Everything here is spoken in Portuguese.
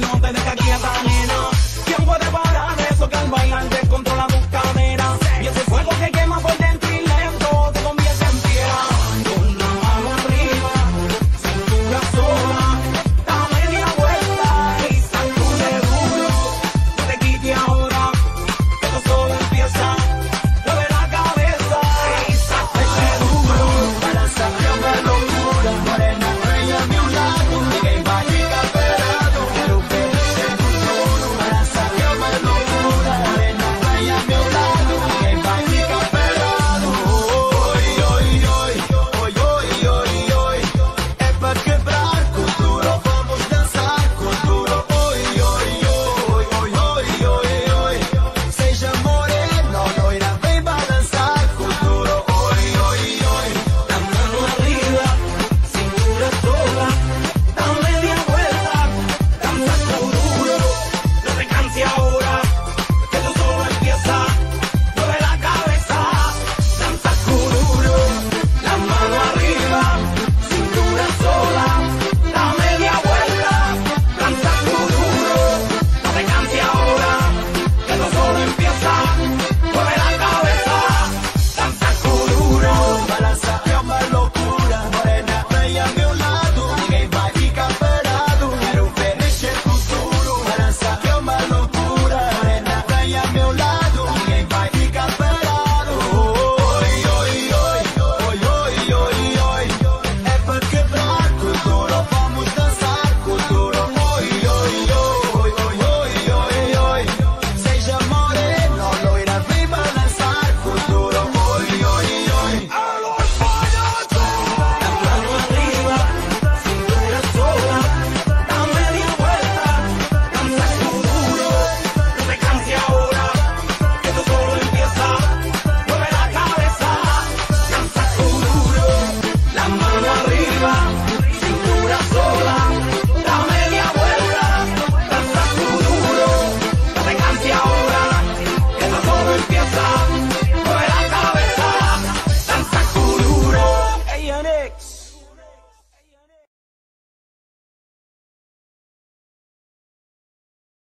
Não tem nunca guia pra mim.